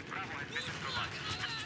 Objective Bravo